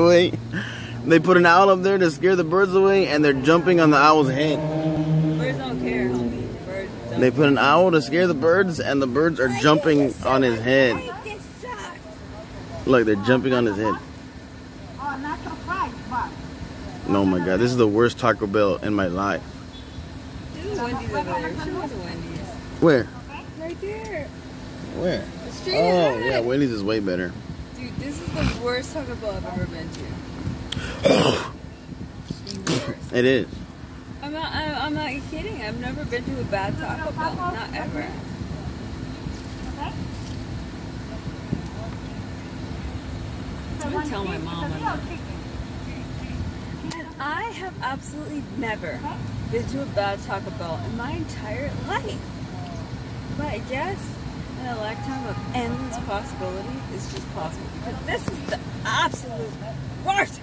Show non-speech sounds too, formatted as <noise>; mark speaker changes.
Speaker 1: away. They put an owl up there to scare the birds away, and they're jumping on the owl's head.
Speaker 2: Birds don't care, homie. Birds don't.
Speaker 1: They put an owl to scare the birds, and the birds are jumping on his head. Look, they're jumping on his head.
Speaker 3: Oh, not so fried, but.
Speaker 1: My god, this is the worst Taco Bell in my life.
Speaker 2: There's a Wendy's over there. Show us a Wendy's.
Speaker 1: Where?
Speaker 2: Right there.
Speaker 1: Where? Oh, yeah, Wendy's is way better.
Speaker 2: Dude, this is the worst Taco Bell I've ever been to. <laughs>
Speaker 1: It is.
Speaker 2: I'm not. I'm, not kidding. I've never been to a bad Taco Bell. Not ever.
Speaker 3: Okay?
Speaker 2: I'm gonna tell my mom. And I have absolutely never been to a bad Taco Bell in my entire life. But I guess a lifetime of endless possibility is just possible. Because this is the absolute worst